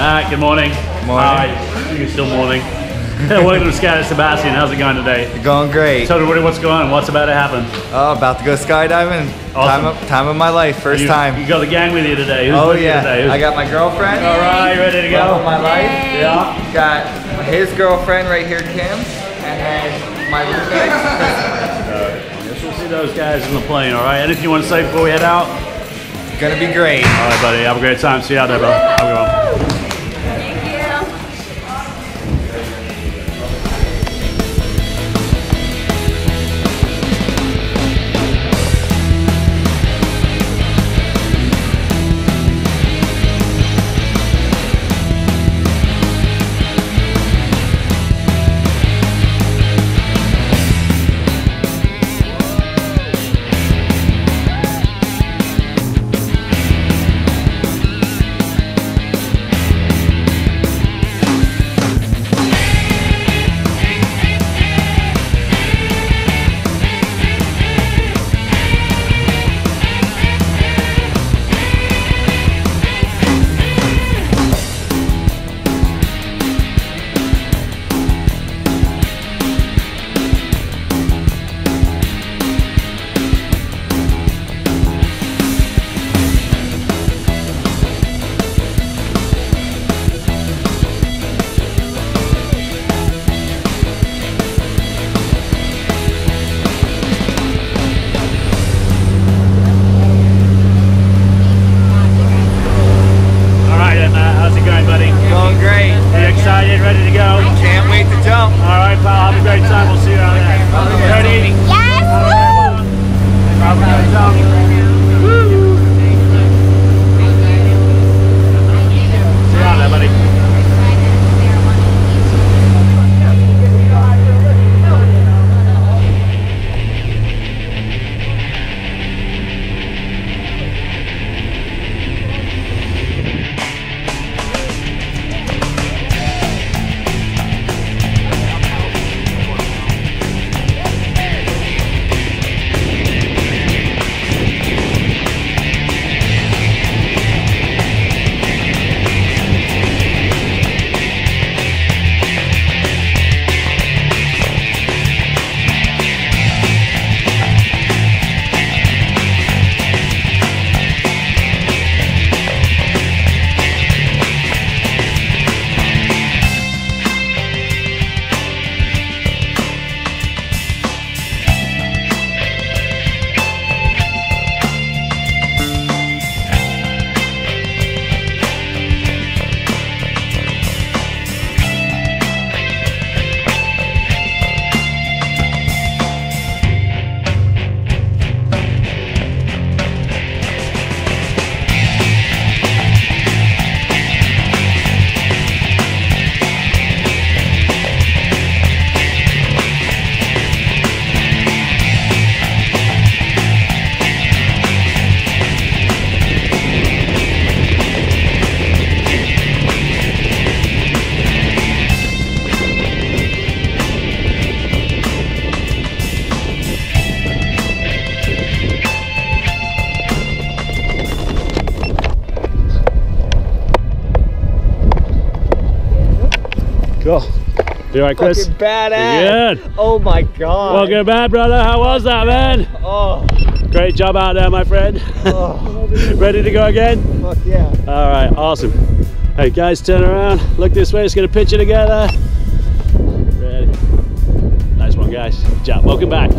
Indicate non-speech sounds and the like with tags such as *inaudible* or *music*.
Matt, good morning. Morning. Hi. It's still morning. *laughs* Welcome to Sky Sebastian. How's it going today? Going great. Tell everybody what's going on. What's about to happen? Oh, about to go skydiving. Time Awesome. of time of my life. First you, time. You got the gang with you today. Who's oh yeah. today? I got my girlfriend. All right, you ready to Love of go? my life. Yeah. Got his girlfriend right here, Kim, and then my roommate. *laughs* Yes, we'll see those guys in the plane. All right. Anything you want to say before we head out? Gonna be great. All right, buddy. Have a great time. See you out there, bro. Have a good one. Cool. You all right, Chris? Fucking badass. Good. Oh my god. Welcome back, brother. How was that, man? Oh, Great job out there, my friend. oh, *laughs* Ready to go again? fuck yeah. All right, awesome. Hey, guys, turn around. Look this way. Just get a picture together. Ready. Nice one, guys. Good job. Welcome back.